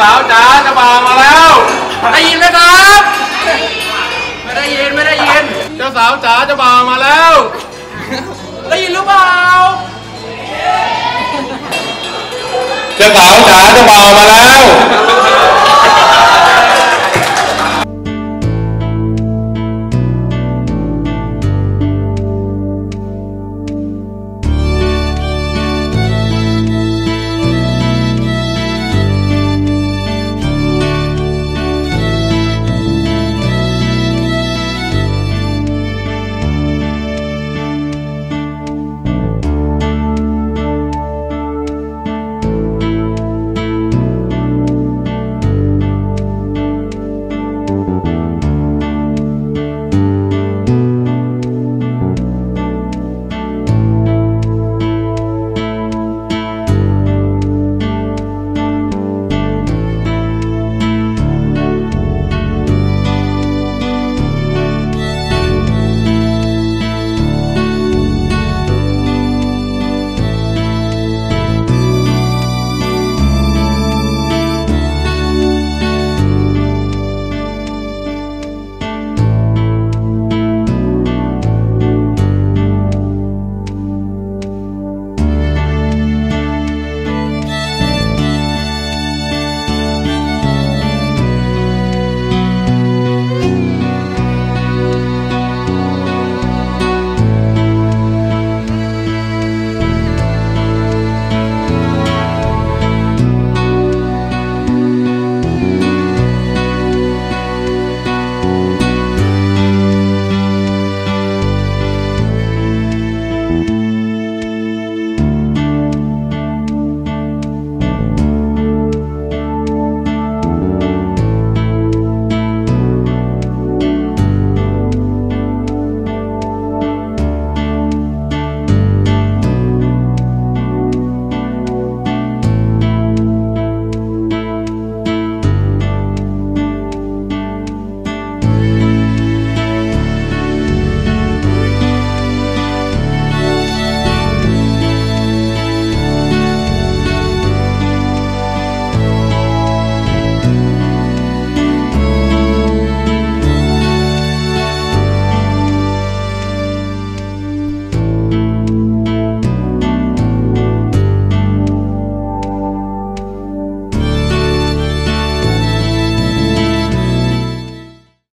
สาวจ๋าจะบ่าวมาแล้วได้ยินไหมครับ ไม่ได้ยินไม่ได้ยิน เจ้าสาวจ๋าจะบ่าวมาแล้ว ได้ยินหรือเปล่า เจ้าสาวจ๋าจะบ่าวมาแล้ว